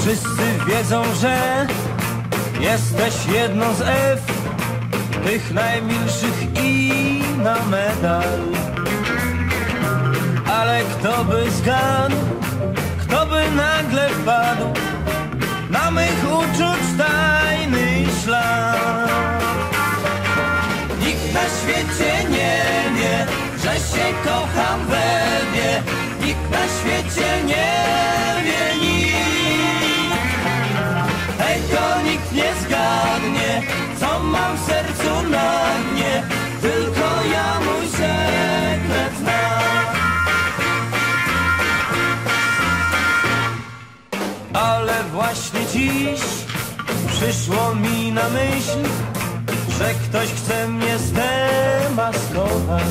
Wszyscy wiedzą, że jesteś jedną z F Tych najmilszych i na medal. Ale kto by zgadł, kto by nagle wpadł Na mych uczuć tajny ślad? Nikt na świecie nie wie, że się kocham we mnie. Nikt na świecie nie wie mam w sercu na dnie Tylko ja mój sekret znam Ale właśnie dziś przyszło mi na myśl że ktoś chce mnie zdemaskować.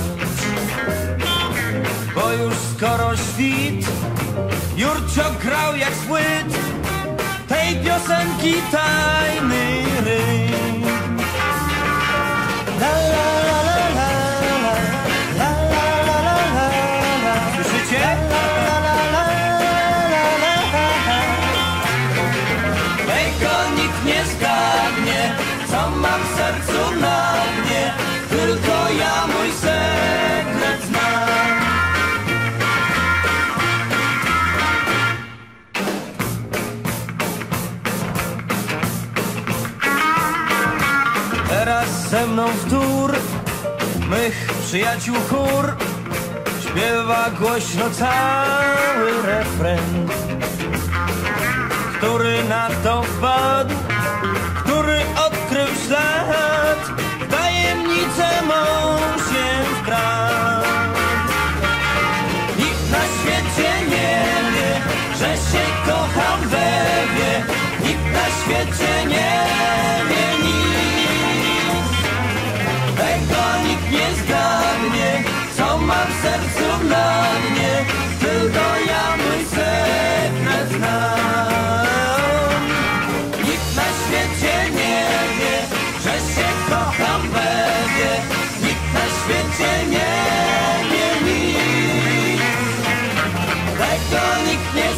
Bo już skoro świt Jurcio grał jak spłyt Tej piosenki Teraz ze mną w tur Mych przyjaciół chór. Śpiewa głośno cały refren Który na to wpadł Tego nikt nie zgadnie, co mam w sercu na mnie. Tylko ja mój sekret znam. Nikt na świecie nie wie, że się kocham we wie. Nikt na świecie nie wie nic. Tego nikt nie